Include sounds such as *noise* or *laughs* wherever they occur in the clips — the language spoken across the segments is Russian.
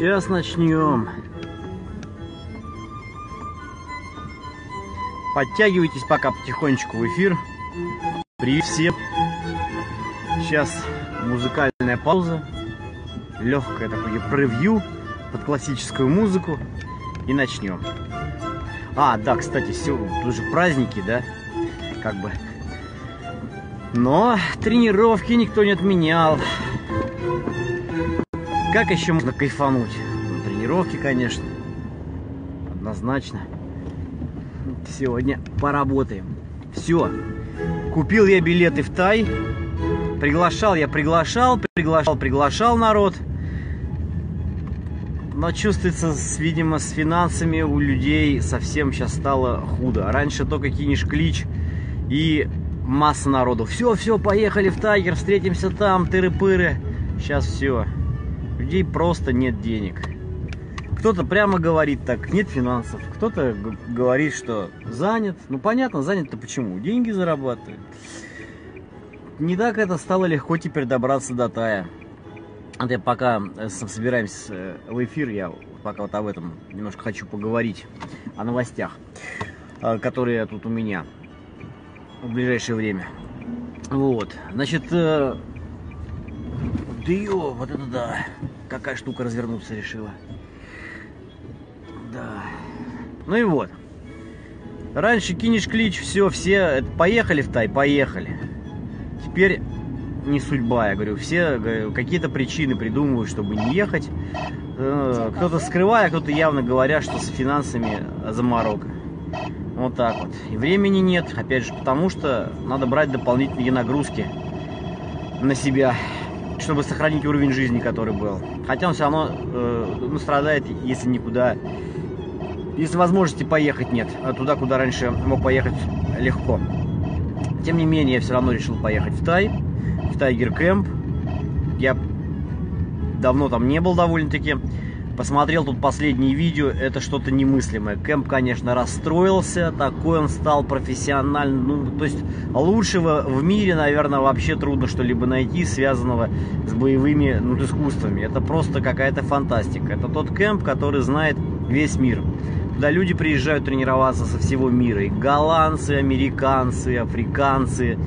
Сейчас начнем. Подтягивайтесь пока потихонечку в эфир. Привет всем. Сейчас музыкальная пауза. Легкое такое превью под классическую музыку. И начнем. А, да, кстати, все, уже праздники, да? Как бы. Но тренировки никто не отменял. Как еще можно кайфануть? На тренировке, конечно. Однозначно. Сегодня поработаем. Все. Купил я билеты в Тай. Приглашал я, приглашал, приглашал, приглашал народ. Но чувствуется, видимо, с финансами у людей совсем сейчас стало худо. Раньше только кинешь клич и масса народу. Все, все, поехали в Тайгер, встретимся там, тыры-пыры. Сейчас все людей просто нет денег. Кто-то прямо говорит так, нет финансов. Кто-то говорит, что занят. Ну понятно, занят-то почему? Деньги зарабатывает. Не так это стало легко теперь добраться до Тая. Я пока э, собираемся э, в эфир, я пока вот об этом немножко хочу поговорить, о новостях, э, которые тут у меня в ближайшее время. Вот, значит, ё, вот это да какая штука развернуться решила. Да. Ну и вот. Раньше кинешь клич, все, все, поехали в Тай, поехали. Теперь не судьба, я говорю, все какие-то причины придумывают, чтобы не ехать. Э, кто-то скрывая, кто-то явно говоря, что с финансами заморока. Вот так вот. И времени нет, опять же, потому что надо брать дополнительные нагрузки на себя чтобы сохранить уровень жизни, который был. Хотя он все равно э, ну, страдает, если никуда, если возможности поехать нет, а туда, куда раньше мог поехать легко. Тем не менее, я все равно решил поехать в Тай, в Тайгер Кэмп. Я давно там не был довольно-таки. Посмотрел тут последние видео, это что-то немыслимое. Кэмп, конечно, расстроился, такой он стал профессиональным. Ну, то есть лучшего в мире, наверное, вообще трудно что-либо найти, связанного с боевыми ну, искусствами. Это просто какая-то фантастика. Это тот кэмп, который знает весь мир. Туда люди приезжают тренироваться со всего мира. И голландцы, американцы, африканцы,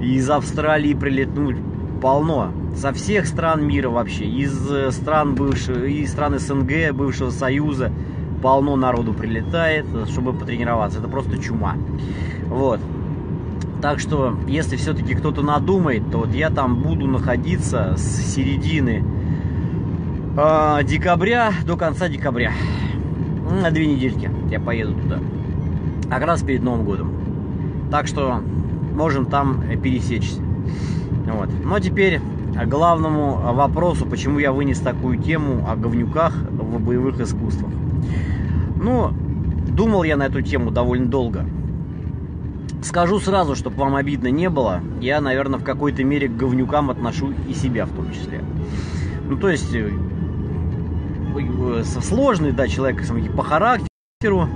из Австралии прилетают. Ну, полно. Со всех стран мира вообще. Из э, стран бывшего, из стран СНГ, бывшего Союза полно народу прилетает, чтобы потренироваться. Это просто чума. Вот. Так что, если все-таки кто-то надумает, то вот я там буду находиться с середины э, декабря до конца декабря. На две недельки я поеду туда. Как раз перед Новым годом. Так что можем там пересечься. Вот. Но теперь к главному вопросу, почему я вынес такую тему о говнюках в боевых искусствах. Ну, думал я на эту тему довольно долго. Скажу сразу, чтобы вам обидно не было, я, наверное, в какой-то мере к говнюкам отношу и себя в том числе. Ну, то есть, э, э, сложный, да, человек по характеру,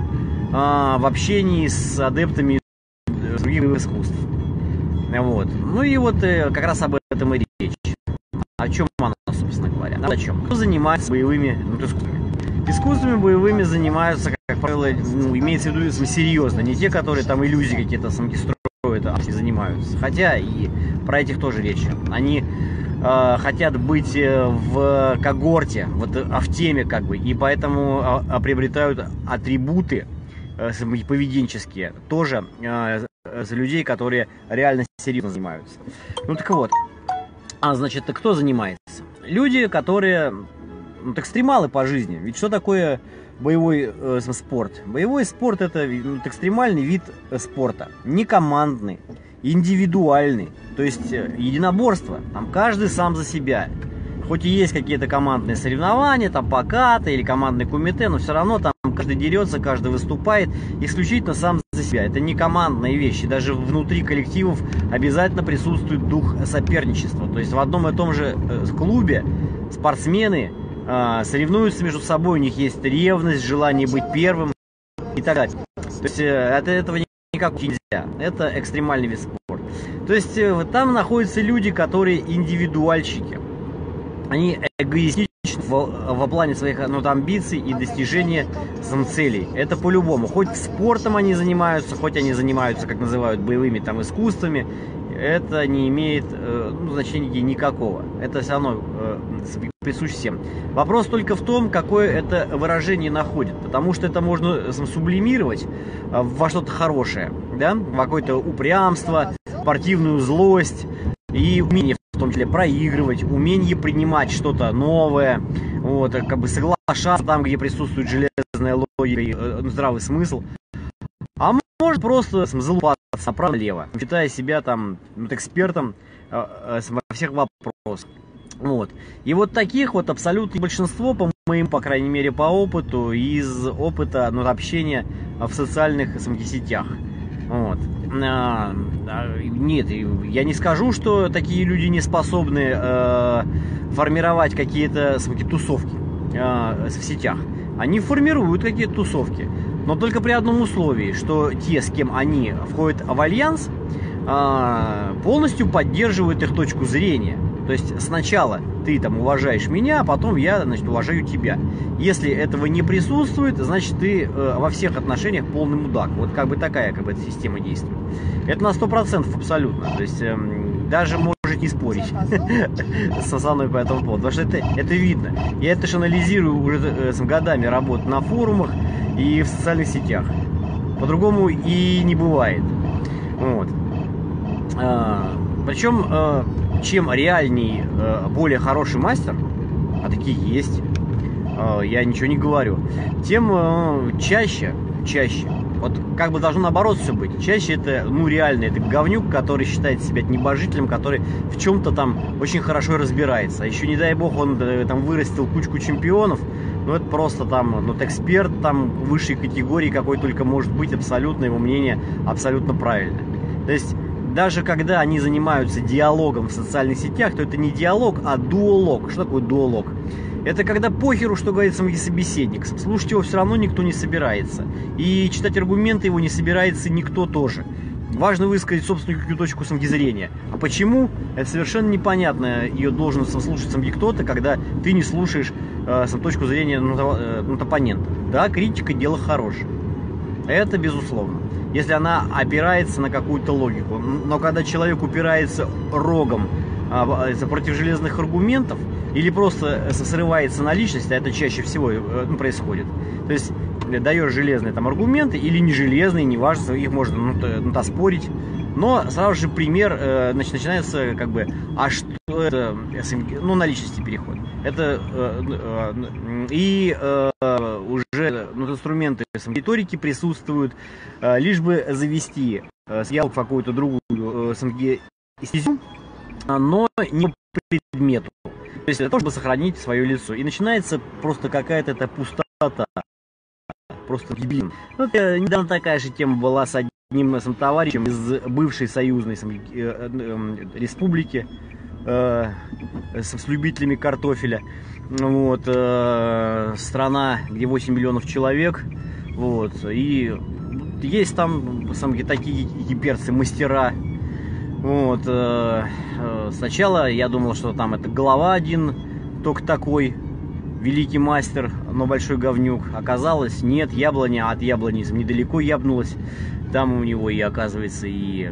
а, в общении с адептами других искусств. Вот. Ну и вот э, как раз об этом и речь. О чем она, собственно говоря? О чем? Кто занимается боевыми ну, искусствами? Искусствами боевыми занимаются, как правило, ну, имеется в виду серьезно, не те, которые там иллюзии какие-то самки строят, а занимаются. Хотя и про этих тоже речь. Они э, хотят быть э, в когорте, вот а в теме как бы, и поэтому а, а, приобретают атрибуты э, поведенческие тоже э, за людей, которые реально серьезно занимаются. Ну так вот, а значит, кто занимается? Люди, которые ну, экстремалы по жизни. Ведь что такое боевой э, спорт? Боевой спорт это ну, экстремальный вид э, спорта, не командный, индивидуальный, то есть э, единоборство. Там каждый сам за себя. Хоть и есть какие-то командные соревнования, там покаты или командный кумите, но все равно там каждый дерется, каждый выступает исключительно сам за себя. Это не командные вещи. Даже внутри коллективов обязательно присутствует дух соперничества. То есть в одном и том же э, клубе спортсмены э, соревнуются между собой, у них есть ревность, желание быть первым и так далее. То есть э, от этого никак нельзя. Это экстремальный вид спорта. То есть там находятся люди, которые индивидуальщики. Они эгоистичны в, в плане своих ну, амбиций и достижения сам целей. Это по-любому. Хоть спортом они занимаются, хоть они занимаются, как называют, боевыми там искусствами, это не имеет э, ну, значения никакого. Это все равно э, присущ всем. Вопрос только в том, какое это выражение находит. Потому что это можно сублимировать э, во что-то хорошее. Да? В какое-то упрямство, спортивную злость и умение в том числе проигрывать, умение принимать что-то новое, вот, как бы соглашаться там, где присутствует железная логика и э, здравый смысл. А может просто залупаться направо-лево, считая себя там вот, экспертом э, э, во всех вопросах. Вот. И вот таких вот абсолютно большинство, по моему, по крайней мере, по опыту, из опыта ну, общения в социальных сетях. Вот. А, нет, я не скажу, что такие люди не способны э, формировать какие-то тусовки э, в сетях. Они формируют какие-то тусовки, но только при одном условии, что те, с кем они входят в альянс, э, полностью поддерживают их точку зрения. То есть сначала ты там уважаешь меня, а потом я, значит, уважаю тебя. Если этого не присутствует, значит, ты э, во всех отношениях полный мудак. Вот как бы такая как бы эта система действует. Это на сто процентов абсолютно. То есть э, даже можете спорить *laughs* со мной по этому поводу. Потому что это, это видно. Я это же анализирую уже э, с годами работы на форумах и в социальных сетях. По-другому и не бывает. Вот. Причем э, чем реальней, э, более хороший мастер, а такие есть, э, я ничего не говорю, тем чаще, чаще, вот как бы должно наоборот все быть. Чаще это, ну, реально, это говнюк, который считает себя небожителем, который в чем-то там очень хорошо разбирается. А еще, не дай бог, он там вырастил кучку чемпионов, ну, это просто там, ну, эксперт там высшей категории, какой только может быть, абсолютно его мнение абсолютно правильное. То есть даже когда они занимаются диалогом в социальных сетях, то это не диалог, а дуолог. Что такое дуолог? Это когда похеру, что говорит сам собеседник. Слушать его все равно никто не собирается. И читать аргументы его не собирается никто тоже. Важно высказать собственную точку самозрения. А почему? Это совершенно непонятно. Ее должен слушать сам кто-то, когда ты не слушаешь э, сам точку зрения над, э, оппонента. Да, критика – дело хорошее. Это безусловно если она опирается на какую-то логику. Но когда человек упирается рогом а, против железных аргументов, или просто срывается на личность, а это чаще всего э, ну, происходит. То есть э, даешь железные там аргументы или не железные, неважно, их можно ну, ну, спорить. Но сразу же пример, э, значит, начинается как бы, а что это, ну, на личности переход. Это э, э, и уже ну, инструменты риторики присутствуют, лишь бы завести э, в какую-то другую э, стезю, но не по предмету. То есть для того, чтобы сохранить свое лицо. И начинается просто какая-то эта пустота. Просто дебильно. Вот, э, недавно такая же тема была с одним сам, товарищем из бывшей союзной сам, э, э, республики э, с, с любителями картофеля. Вот, э, страна, где 8 миллионов человек. Вот, и есть там сам, такие гиперцы, мастера. Вот, э, э, сначала я думал, что там это голова один, только такой, великий мастер, но большой говнюк. Оказалось, нет, яблоня от яблони недалеко ябнулась. Там у него и оказывается и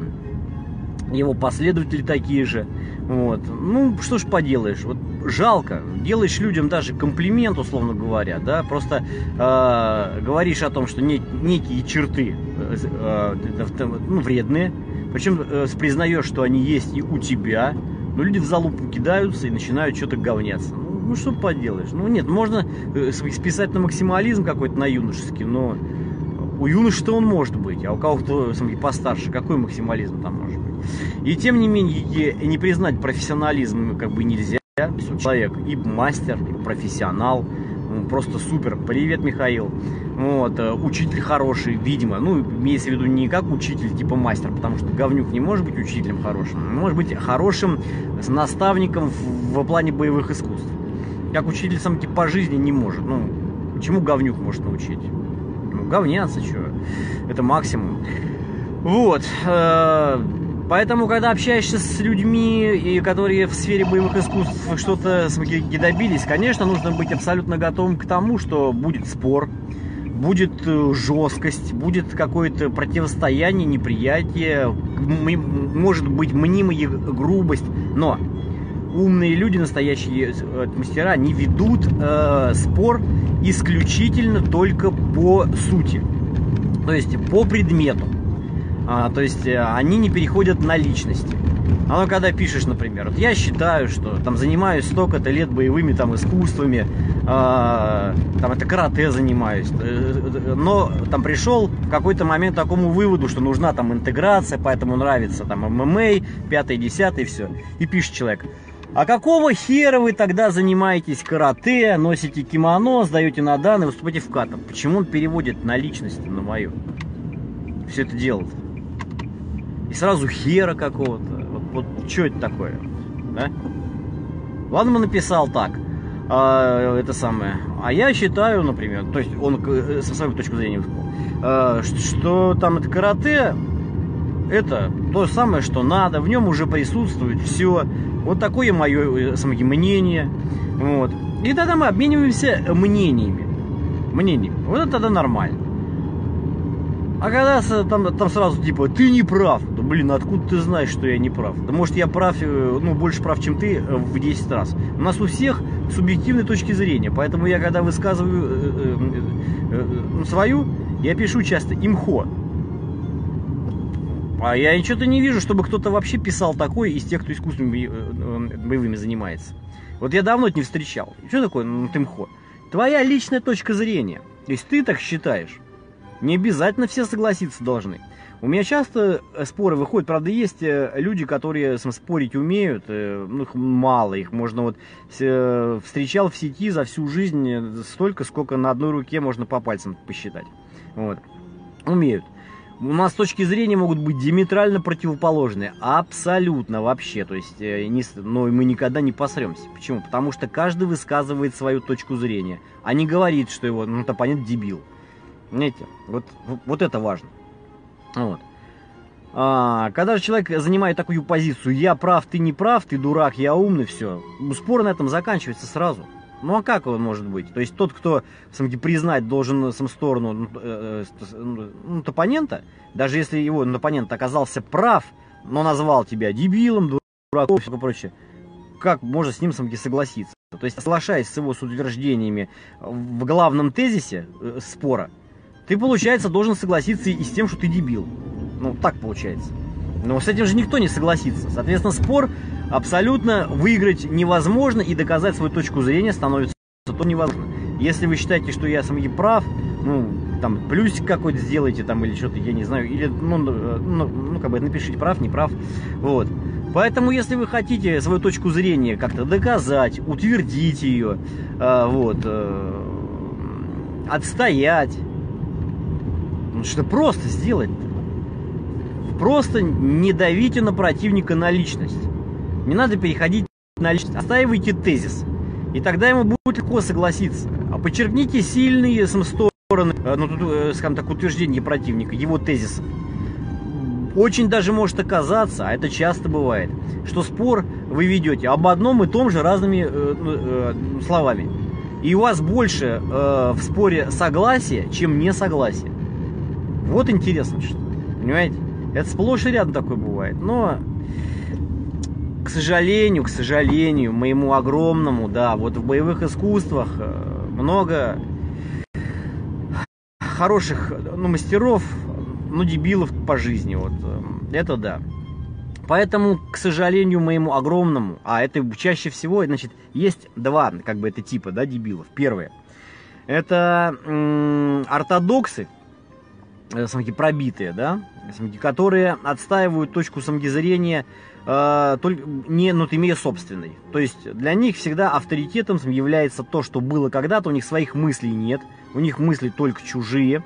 его последователи такие же. Вот. Ну, что ж поделаешь, вот жалко. Делаешь людям даже комплимент, условно говоря, да, просто э, говоришь о том, что не, некие черты э, э, ну, вредные, причем э, признаешь, что они есть и у тебя, но люди в залупу кидаются и начинают что-то говняться. Ну, ну что поделаешь? Ну нет, можно э, списать на максимализм какой-то на юношеский, но у юноши-то он может быть, а у кого-то постарше, какой максимализм там может быть? И тем не менее, не признать профессионализм как бы нельзя. Человек и мастер, и профессионал, просто супер. Привет, Михаил. Вот, э, учитель хороший, видимо. Ну, имеется в виду не как учитель, типа мастер, потому что говнюк не может быть учителем хорошим. Может быть хорошим наставником в, в плане боевых искусств. Как учитель сам типа по жизни не может. Ну, чему говнюк может научить? Ну, говняться, что? Это максимум. Вот. Э, Поэтому, когда общаешься с людьми, и которые в сфере боевых искусств что-то добились, конечно, нужно быть абсолютно готовым к тому, что будет спор, будет э, жесткость, будет какое-то противостояние, неприятие, может быть мнимая грубость, но умные люди, настоящие э, мастера, не ведут э, спор исключительно только по сути, то есть по предмету. А, то есть э, они не переходят на личности. А ну когда пишешь, например, вот я считаю, что там занимаюсь столько-то лет боевыми там искусствами, э, там это карате занимаюсь, э, но там пришел в какой-то момент к такому выводу, что нужна там интеграция, поэтому нравится там ММА, пятое, десятое, все. И пишет человек, а какого хера вы тогда занимаетесь карате, носите кимоно, сдаете на данные, выступаете в катом? Почему он переводит на личность, на мою? Все это делает и сразу хера какого-то. Вот, вот что это такое? Да? Ладно, он написал так. А, это самое. А я считаю, например, то есть он э, со своей точки зрения высказал, а, что, что там это карате, это то самое, что надо, в нем уже присутствует все. Вот такое мое э, мнение. Вот. И тогда мы обмениваемся мнениями. Мнениями. Вот это тогда нормально. А когда там, там сразу типа, ты не прав. Да блин, откуда ты знаешь, что я не прав? Да может я прав, э, ну больше прав, чем ты э, в 10 раз. У нас у всех субъективные точки зрения. Поэтому я когда высказываю э, э, э, свою, я пишу часто имхо. А я ничего-то не вижу, чтобы кто-то вообще писал такое из тех, кто искусственными боевыми занимается. Вот я давно это не встречал. Что такое ну, имхо? Твоя личная точка зрения. То есть ты так считаешь. Не обязательно все согласиться должны. У меня часто э, споры выходят, правда, есть э, люди, которые спорить умеют, э, ну, их мало, их можно вот встречал в сети за всю жизнь столько, сколько на одной руке можно по пальцам посчитать. Вот. Умеют. У нас точки зрения могут быть диаметрально противоположные. Абсолютно вообще. То есть, не, но мы никогда не посремся. Почему? Потому что каждый высказывает свою точку зрения, а не говорит, что его, ну, понятно, дебил. Понимаете? Вот, вот это важно. Вот. А, когда же человек занимает такую позицию, я прав, ты не прав, ты дурак, я умный, все, спор на этом заканчивается сразу. Ну а как он может быть? То есть тот, кто самки, признать должен сам сторону ну, э, э, ну, оппонента, даже если его оппонент оказался прав, но назвал тебя дебилом, дураком и все прочее, как можно с ним самки согласиться? То есть, соглашаясь с его с утверждениями в главном тезисе э, спора, ты, получается, должен согласиться и с тем, что ты дебил. Ну, так получается. Но с этим же никто не согласится. Соответственно, спор абсолютно выиграть невозможно, и доказать свою точку зрения становится то невозможно. Если вы считаете, что я сам прав, ну, там, плюсик какой-то сделайте, там, или что-то, я не знаю, или, ну, ну, ну, как бы, напишите, прав, не прав, вот. Поэтому, если вы хотите свою точку зрения как-то доказать, утвердить ее, э, вот, э, отстоять, ну что просто сделать -то? Просто не давите на противника на личность. Не надо переходить на личность. Оставивайте тезис. И тогда ему будет легко согласиться. А подчеркните сильные стороны, э, ну, тут, э, скажем так, утверждения противника, его тезисов. Очень даже может оказаться, а это часто бывает, что спор вы ведете об одном и том же разными э, ну, э, словами. И у вас больше э, в споре согласия, чем несогласия. Вот интересно что. Понимаете? Это сплошь и рядом такое бывает. Но, к сожалению, к сожалению, моему огромному, да, вот в боевых искусствах э, много хороших, ну, мастеров, ну, дебилов по жизни, вот, э, это да. Поэтому, к сожалению, моему огромному, а это чаще всего, значит, есть два, как бы, это типа, да, дебилов. Первое, это м- ортодоксы, самки пробитые, да, самки, которые отстаивают точку самки зрения э, только не, ну, имея собственной. То есть для них всегда авторитетом является то, что было когда-то, у них своих мыслей нет, у них мысли только чужие.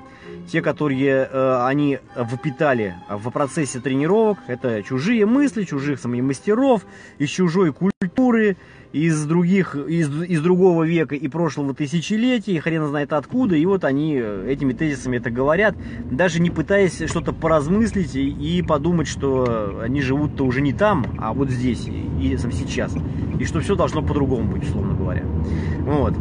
Те, которые э, они выпитали в процессе тренировок, это чужие мысли, чужих самих мастеров, из чужой культуры, из других, из, из другого века и прошлого тысячелетия, хрен знает откуда, и вот они этими тезисами это говорят, даже не пытаясь что-то поразмыслить и, подумать, что они живут-то уже не там, а вот здесь и, и сейчас, и что все должно по-другому быть, условно говоря. Вот.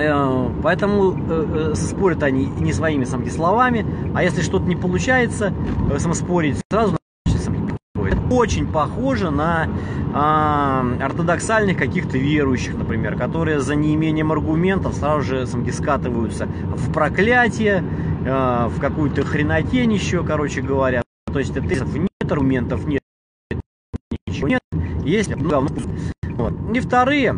Э, поэтому э, э, спорят они не своими самки словами, а если что-то не получается э, самоспорить, сразу очень похоже на э, ортодоксальных каких-то верующих, например, которые за неимением аргументов сразу же самки скатываются в проклятие, э, в какую-то хренотень еще, короче говоря. То есть это нет аргументов, нет ничего нет, есть говно. Вот. И вторые,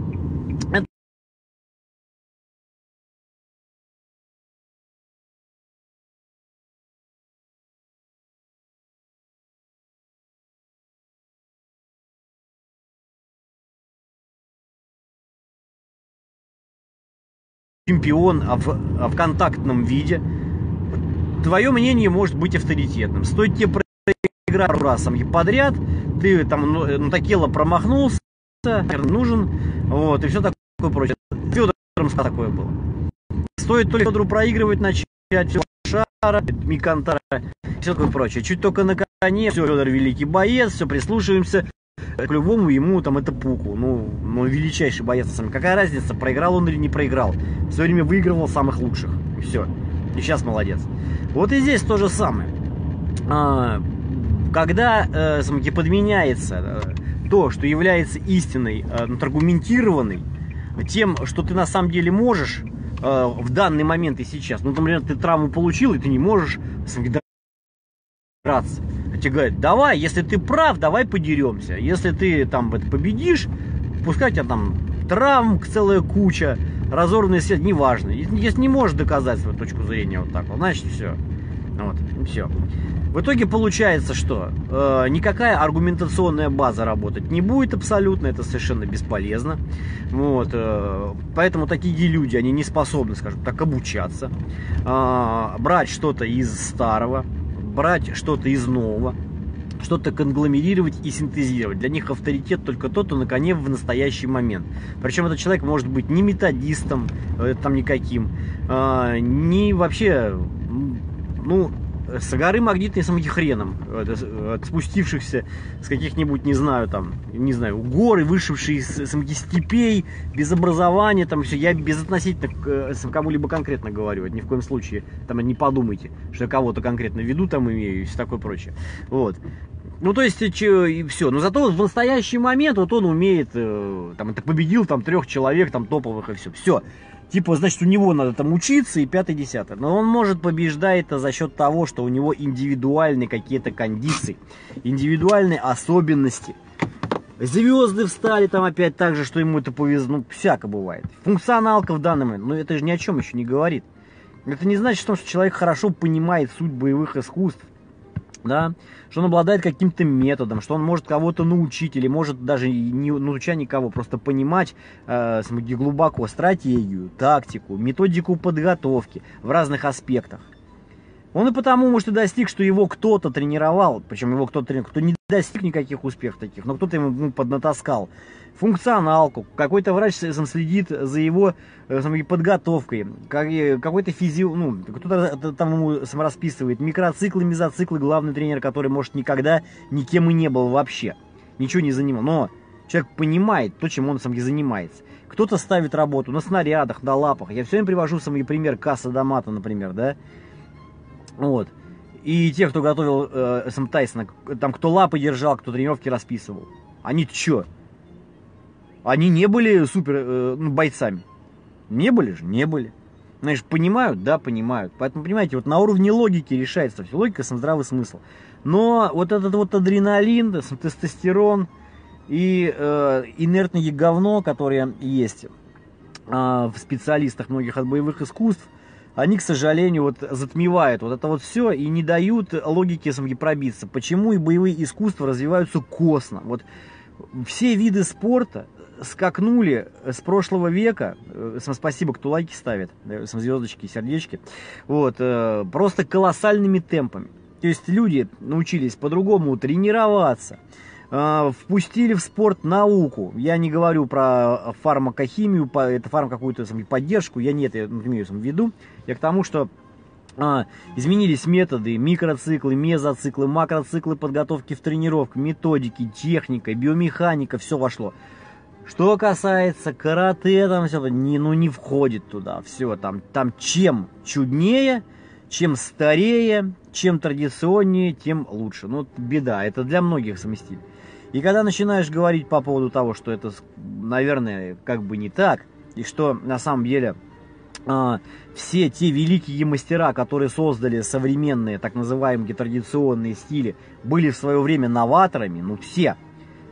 чемпион в, в контактном виде, твое мнение может быть авторитетным. Стоит тебе проиграть раз подряд, ты там ну, ну такело промахнулся, нужен, вот, и все такое прочее. Федором такое было. Стоит только Федору проигрывать, начать шара, Микантара, все такое прочее. Чуть только на коне, все, Федор великий боец, все, прислушиваемся, к любому ему там это пуку. Ну, ну величайший боец. Сам. Какая разница, проиграл он или не проиграл? Все время выигрывал самых лучших. И все. И сейчас молодец. Вот и здесь то же самое. А, когда э, самки подменяется э, то, что является истиной, э, аргументированной, тем, что ты на самом деле можешь в данный момент и сейчас. Ну, например, ты травму получил, и ты не можешь драться. А тебе говорят, давай, если ты прав, давай подеремся. Если ты там победишь, пускай у тебя там травм целая куча, разорванный свет, неважно. Если не можешь доказать свою точку зрения вот так вот, значит все. Вот, все. В итоге получается, что э, никакая аргументационная база работать не будет абсолютно, это совершенно бесполезно. Вот, э, поэтому такие люди, они не способны, скажем так, обучаться, э, брать что-то из старого, брать что-то из нового, что-то конгломерировать и синтезировать. Для них авторитет только тот, кто на коне в настоящий момент. Причем этот человек может быть не методистом, э, там никаким, э, не вообще, ну, с горы магнитной самим хреном, от спустившихся с каких-нибудь, не знаю, там, не знаю, горы, вышившие из самих степей, без образования, там все. Я безотносительно к э, кому-либо конкретно говорю, ни в коем случае, там, не подумайте, что я кого-то конкретно веду, там, имею и все такое прочее. Вот. Ну, то есть, и все. Но зато в настоящий момент вот он умеет, э, там, это победил там трех человек, там, топовых и все. Все типа, значит, у него надо там учиться и пятый, десятый. Но он может побеждать это за счет того, что у него индивидуальные какие-то кондиции, индивидуальные особенности. Звезды встали там опять так же, что ему это повезло. Ну, всяко бывает. Функционалка в данный момент, но это же ни о чем еще не говорит. Это не значит, что человек хорошо понимает суть боевых искусств да, что он обладает каким-то методом, что он может кого-то научить или может даже не науча никого, просто понимать э, глубоко стратегию, тактику, методику подготовки в разных аспектах. Он и потому, может, и достиг, что его кто-то тренировал, причем его кто-то тренировал, кто не достиг никаких успехов таких, но кто-то ему ну, поднатаскал функционалку, какой-то врач сам следит за его э, сам, подготовкой, какой-то физио, ну, кто-то там ему сам расписывает микроциклы, мезоциклы, главный тренер, который, может, никогда никем и не был вообще, ничего не занимал, но человек понимает то, чем он сам и занимается. Кто-то ставит работу на снарядах, на лапах. Я все время привожу самый пример касса Домата, например, да, вот. И те, кто готовил э, сам Тайсона, там кто лапы держал, кто тренировки расписывал, они что? Они не были супер э, ну, бойцами. Не были же? Не были. Знаешь, понимают? Да, понимают. Поэтому, понимаете, вот на уровне логики решается все. Логика, сам здравый смысл. Но вот этот вот адреналин, тестостерон и э, инертное говно, которое есть э, в специалистах многих от боевых искусств, они, к сожалению, вот затмевают вот это вот все и не дают логике пробиться. Почему и боевые искусства развиваются косно. Вот все виды спорта скакнули с прошлого века, э, спасибо, кто лайки ставит, звездочки, сердечки, вот, э, просто колоссальными темпами. То есть люди научились по-другому тренироваться, э, впустили в спорт науку. Я не говорю про фармакохимию, это фарм какую-то поддержку, я не это имею в виду. Я к тому, что а, изменились методы, микроциклы, мезоциклы, макроциклы подготовки в тренировках, методики, техника, биомеханика, все вошло. Что касается карате, там все не, ну, не входит туда. Все, там, там чем чуднее, чем старее, чем традиционнее, тем лучше. Ну, беда, это для многих совместили. И когда начинаешь говорить по поводу того, что это, наверное, как бы не так, и что на самом деле а, все те великие мастера, которые создали современные, так называемые традиционные стили, были в свое время новаторами, ну все,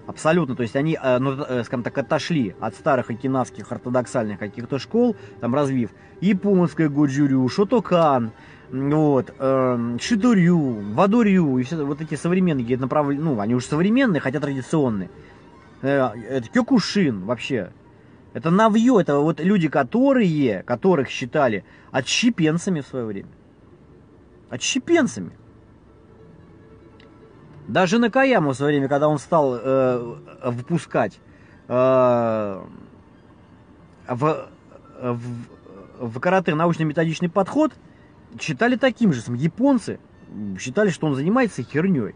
Абсолютно, то есть они, э, ну, э, скажем так, отошли от старых окинавских ортодоксальных каких-то школ, там развив японское годжурю, шотокан, вот, э, шидурю, вадурю, и все вот эти современные направления, ну, они уже современные, хотя традиционные. Э, это кёкушин вообще. Это навье, это вот люди, которые, которых считали отщепенцами в свое время. Отщепенцами. Даже на Каяму в свое время, когда он стал э, выпускать э, в, в, в карате научно-методичный подход, считали таким же. Японцы считали, что он занимается херней.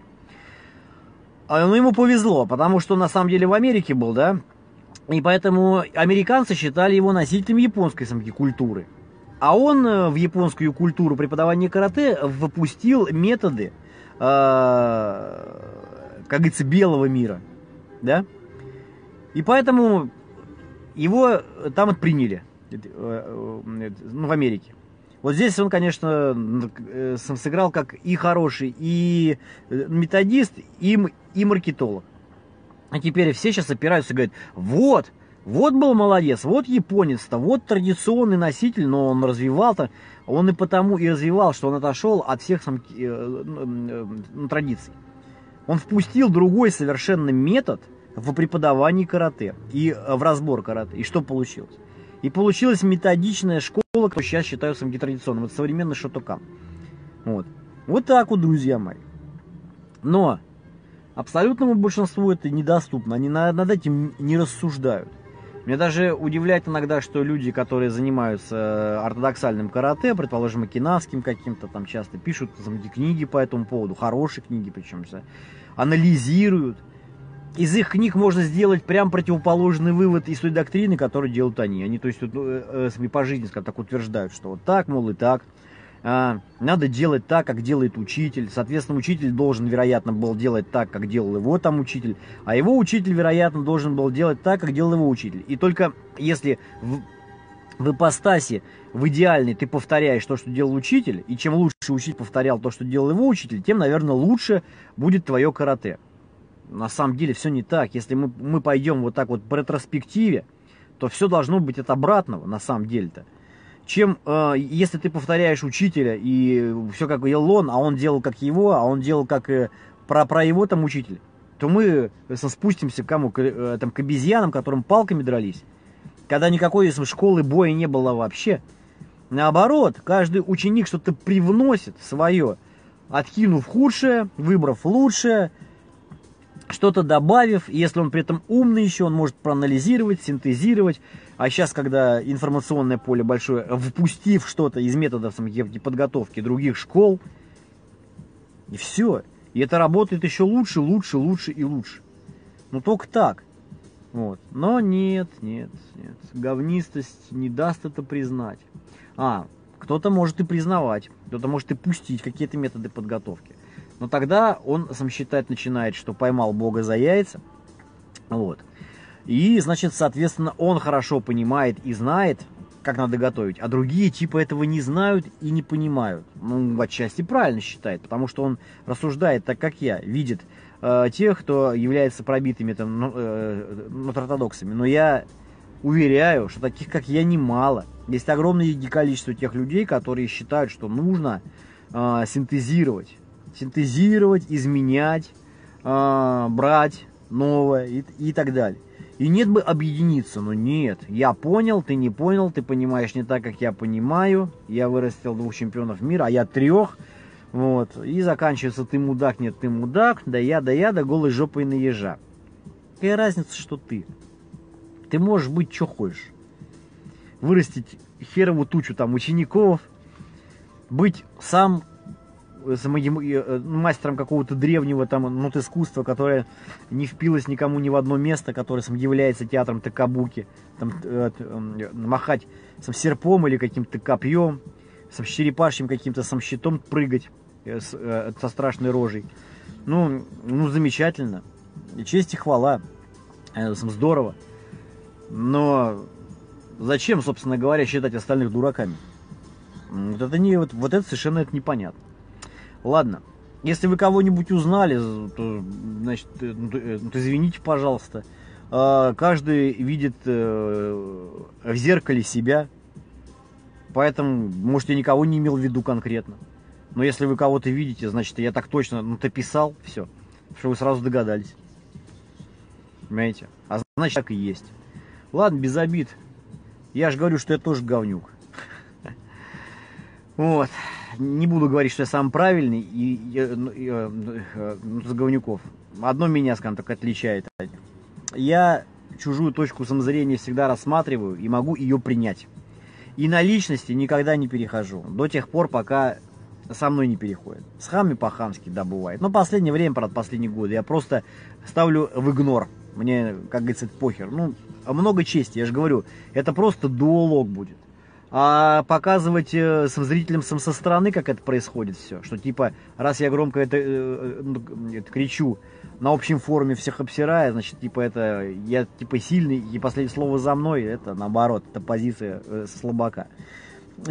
А, Но ну, ему повезло, потому что на самом деле в Америке был, да, и поэтому американцы считали его носителем японской самки культуры. А он э, в японскую культуру преподавания карате выпустил методы, э, как говорится, белого мира. Да? И поэтому его там отприняли э, э, ну, в Америке. Вот здесь он, конечно, сыграл как и хороший, и методист, и, и маркетолог. А теперь все сейчас опираются и говорят, вот, вот был молодец, вот японец-то, вот традиционный носитель, но он развивал-то, он и потому и развивал, что он отошел от всех сам, э, э, э, традиций. Он впустил другой совершенно метод в преподавании карате и э, в разбор карате. И что получилось? И получилась методичная школа, которую сейчас считаю самки традиционным. Это современный шотокан. Вот. Вот так вот, друзья мои. Но Абсолютному большинству это недоступно, они над этим не рассуждают. Мне даже удивляет иногда, что люди, которые занимаются э, ортодоксальным карате, предположим, окинавским каким-то, там часто пишут там, книги по этому поводу, хорошие книги причем, анализируют. Из их книг можно сделать прям противоположный вывод из той доктрины, которую делают они. Они, то есть, ну, э, э, по жизни, скажем так, утверждают, что вот так, мол, и так – а, надо делать так, как делает учитель. Соответственно, учитель должен, вероятно, был делать так, как делал его там учитель, а его учитель, вероятно, должен был делать так, как делал его учитель. И только если в, в ипостаси, в идеальной, ты повторяешь то, что делал учитель, и чем лучше учитель повторял то, что делал его учитель, тем, наверное, лучше будет твое карате. На самом деле все не так. Если мы, мы пойдем вот так вот по ретроспективе, то все должно быть от обратного, на самом деле-то чем э, если ты повторяешь учителя и все как делал он, а он делал как его, а он делал как э, про, про его там учитель, то мы спустимся к кому? К, э, там, к обезьянам, которым палками дрались. Когда никакой если, школы боя не было вообще. Наоборот, каждый ученик что-то привносит свое, откинув худшее, выбрав лучшее, что-то добавив, если он при этом умный еще, он может проанализировать, синтезировать. А сейчас, когда информационное поле большое, впустив что-то из методов подготовки других школ, и все. И это работает еще лучше, лучше, лучше и лучше. Но только так. Вот. Но нет, нет, нет. Говнистость не даст это признать. А, кто-то может и признавать, кто-то может и пустить какие-то методы подготовки. Но тогда он сам считать начинает, что поймал Бога за яйца. Вот. И, значит, соответственно, он хорошо понимает и знает, как надо готовить, а другие типа этого не знают и не понимают. Ну, отчасти правильно считает, потому что он рассуждает так, как я, видит э, тех, кто является пробитыми там, э, ну, ортодоксами. Но я уверяю, что таких, как я, немало. Есть огромное количество тех людей, которые считают, что нужно э, синтезировать синтезировать, изменять, э, брать новое и так далее. И нет бы объединиться, но нет. Я понял, ты не понял, ты понимаешь не так, как я понимаю. Я вырастил двух чемпионов мира, а я трех. Вот. И заканчивается ты мудак, нет, ты мудак, да я, да я, да голой жопой на ежа. Какая разница, что ты? Ты можешь быть, что хочешь. Вырастить херову тучу там учеников, быть сам э, э, мастером какого-то древнего там ну, искусства, которое не впилось никому ни в одно место, которое сам является театром Такабуки, там, э, э, махать сам серпом или каким-то копьем, с черепашьим каким-то сам щитом прыгать э, с, э, со страшной рожей. Ну, ну, замечательно. Честь и хвала. Э, здорово. Но зачем, собственно говоря, считать остальных дураками? Вот это, не, вот, вот это совершенно это непонятно. Ладно, если вы кого-нибудь узнали, то, значит, э, ну, э, ну, то извините, пожалуйста. А, каждый видит э, в зеркале себя, поэтому, может, я никого не имел в виду конкретно. Но если вы кого-то видите, значит, я так точно, ну, ты писал, все, что вы сразу догадались. Понимаете? А значит, так и есть. Ладно, без обид. Я же говорю, что я тоже говнюк. *laughs* Вот. Не буду говорить, что я сам правильный и, и, ну, и, э, ну, с говнюков. Одно меня, скажем так, отличает. Я чужую точку самозрения всегда рассматриваю и могу ее принять. И на личности никогда не перехожу. До тех пор, пока со мной не переходит. С хами по-хамски, да, бывает. Но последнее время, правда, последние годы, я просто ставлю в игнор. Мне, как говорится, похер. Ну, много чести, я же говорю, это просто дуолог будет. А показывать э, зрителям сам со стороны, как это происходит все, что типа, раз я громко это, э, э, это кричу на общем форуме всех обсирая, значит, типа это, я типа сильный, и последнее слово за мной, это наоборот, это позиция э, слабака.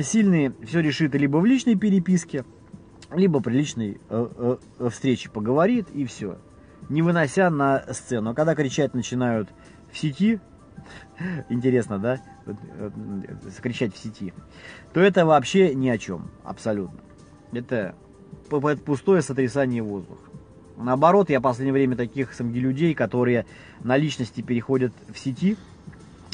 Сильный все решит либо в личной переписке, либо при личной э, э, встрече поговорит, и все не вынося на сцену. А когда кричать начинают в сети, *laughs* интересно, да, кричать в сети, то это вообще ни о чем, абсолютно. Это пустое сотрясание воздуха. Наоборот, я в последнее время таких самги людей, которые на личности переходят в сети,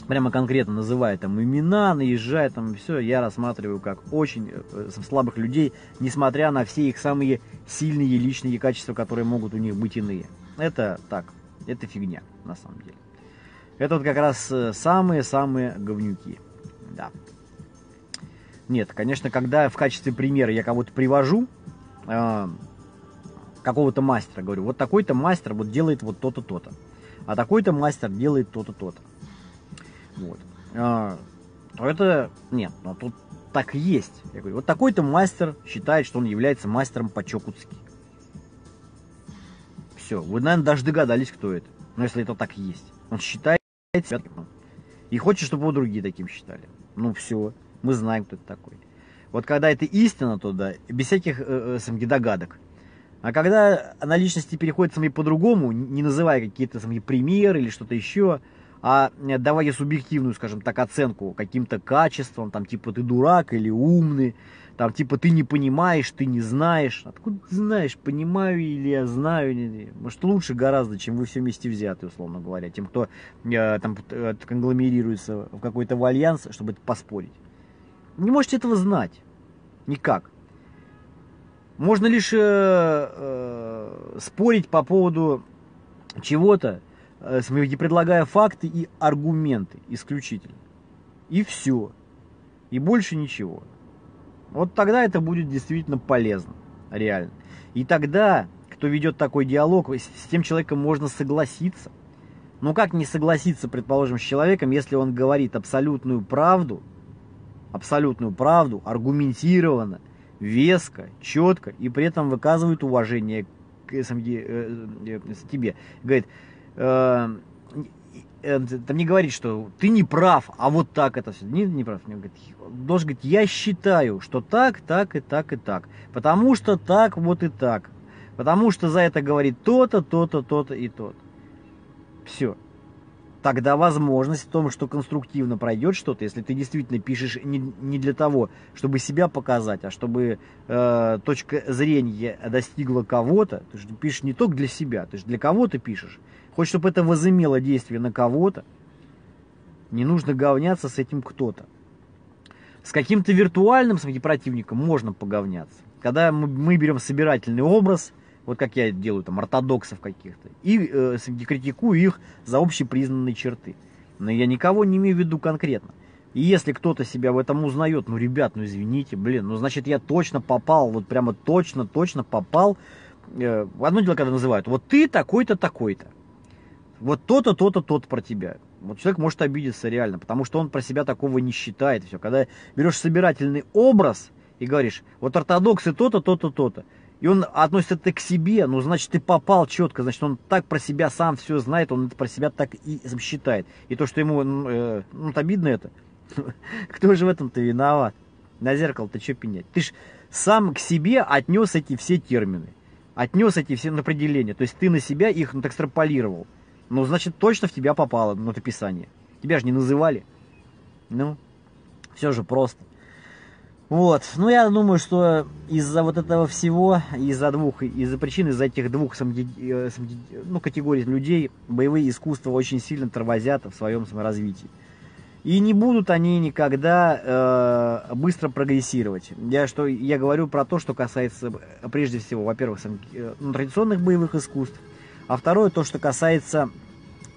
прямо конкретно называя там имена, наезжая там все, я рассматриваю как очень э, слабых людей, несмотря на все их самые сильные личные качества, которые могут у них быть иные. Это так, это фигня, на самом деле. Это вот как раз э, самые-самые говнюки. Да. Нет, конечно, когда в качестве примера я кого-то привожу, э, какого-то мастера, говорю, вот такой-то мастер вот делает вот то-то, то-то. А такой-то мастер делает то-то, то-то. Вот. Э, то это, нет, но тут так и есть. Я говорю, вот такой-то мастер считает, что он является мастером по чокутски. Все, вы, наверное, даже догадались, кто это. Но если это так и есть. Он считает и хочет, чтобы его другие таким считали. Ну все, мы знаем, кто это такой. Вот когда это истина, то да, без всяких э, э, догадок. А когда на личности переходит сами по-другому, не называя какие-то сами примеры или что-то еще, а э, давая субъективную, скажем так, оценку каким-то качествам, там типа ты дурак или умный, там типа ты не понимаешь, ты не знаешь. Откуда ты знаешь, понимаю или я знаю? Может лучше гораздо, чем вы все вместе взяты, условно говоря, тем, кто э, там э, конгломерируется в какой-то альянс, чтобы поспорить. Не можете этого знать. Никак. Можно лишь э, э, спорить по поводу чего-то, э, предлагая факты и аргументы исключительно. И все. И больше ничего. Вот тогда это будет действительно полезно, реально. И тогда, кто ведет такой диалог, с тем человеком можно согласиться. Но как не согласиться, предположим, с человеком, если он говорит абсолютную правду, абсолютную правду, аргументированно, веско, четко, и при этом выказывает уважение к э, э, тебе. Говорит, Э, там не говорит, что ты не прав, а вот так это все. Не, не прав. Не, говорит, должен говорить, я считаю, что так, так и так и так. Потому что так, вот и так. Потому что за это говорит то-то, то-то, то-то и то-то. Все. Тогда возможность в том, что конструктивно пройдет что-то, если ты действительно пишешь не, не для того, чтобы себя показать, а чтобы э, точка зрения достигла кого-то, ты же пишешь не только для себя, ты же для кого-то пишешь. Хочешь, чтобы это возымело действие на кого-то, не нужно говняться с этим кто-то. С каким-то виртуальным своим противником можно поговняться. Когда мы, мы берем собирательный образ, вот как я делаю там ортодоксов каких-то, и э, критикую их за общепризнанные черты. Но я никого не имею в виду конкретно. И если кто-то себя в этом узнает, ну, ребят, ну, извините, блин, ну, значит, я точно попал, вот прямо точно, точно попал. Э, одно дело, когда называют, вот ты такой-то, такой-то. Вот то-то, то-то, тот про тебя. Вот человек может обидеться реально, потому что он про себя такого не считает. Все. Когда берешь собирательный образ и говоришь, вот ортодоксы то-то, то-то, то-то, и он относит это к себе, ну, значит, ты попал четко, значит, он так про себя сам все знает, он это про себя так и считает. И то, что ему, э, ну обидно это, *laughs* кто же в этом-то виноват? На зеркало ты что пенять? Ты ж сам к себе отнес эти все термины, отнес эти все определения, то есть ты на себя их экстраполировал. Ну, значит, точно в тебя попало на написание. Тебя же не называли. Ну, все же просто. Вот, ну я думаю, что из-за вот этого всего, из-за двух, из-за причин, из-за этих двух. Э, ну, категорий людей, боевые искусства очень сильно тормозят в своем саморазвитии. И не будут они никогда э, быстро прогрессировать. Я, что, я говорю про то, что касается, прежде всего, во-первых, сам, э, ну, традиционных боевых искусств, а второе, то, что касается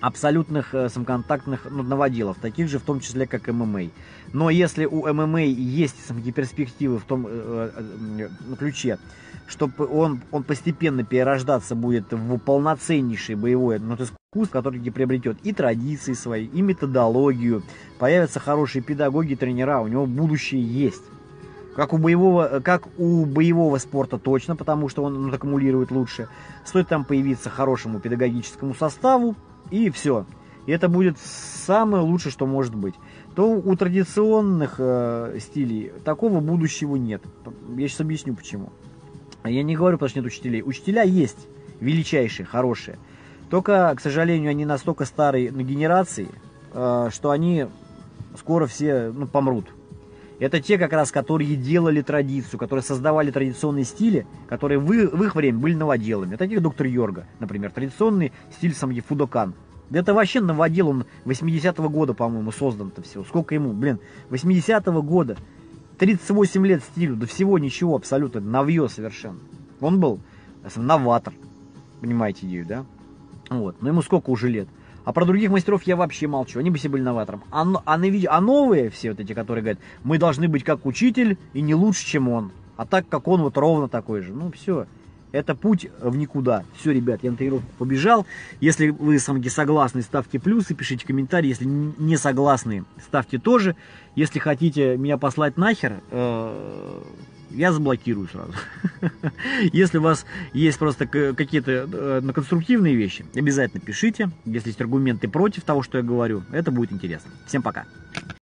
абсолютных э, самоконтактных новоделов, таких же в том числе, как ММА. Но если у ММА есть самки перспективы в том э, э, э ключе, что он, он постепенно перерождаться будет в полноценнейший боевой ну, искусство, который приобретет и традиции свои, и методологию, появятся хорошие педагоги, тренера, у него будущее есть. Как у боевого, как у боевого спорта точно, потому что он, он аккумулирует лучше. Стоит там появиться хорошему педагогическому составу, и все. И это будет самое лучшее, что может быть. То у традиционных э, стилей такого будущего нет. Я сейчас объясню почему. Я не говорю, потому что нет учителей. Учителя есть величайшие, хорошие. Только, к сожалению, они настолько старые на генерации, э, что они скоро все ну, помрут. Это те, как раз, которые делали традицию, которые создавали традиционные стили, которые в, в их время были новоделами. Таких доктор Йорга, например, традиционный стиль самги Фудокан. Да это вообще новодел, он 80-го года, по-моему, создан-то всего. Сколько ему, блин, 80-го года. 38 лет стилю, до всего ничего абсолютно, новье совершенно. Он был новатор, понимаете идею, да? Вот, но ему сколько уже лет? А про других мастеров я вообще молчу, они бы все были новатором. А, а, а новые все вот эти, которые говорят, мы должны быть как учитель и не лучше, чем он. А так, как он, вот ровно такой же. Ну, все. Это путь в никуда. Все, ребят, я на тренировку побежал. Если вы со согласны, ставьте плюсы, пишите комментарии. Если не согласны, ставьте тоже. Если хотите меня послать нахер, э, я заблокирую сразу. *laughs* Если у вас есть просто какие-то э, конструктивные вещи, обязательно пишите. Если есть аргументы против того, что я говорю, это будет интересно. Всем пока.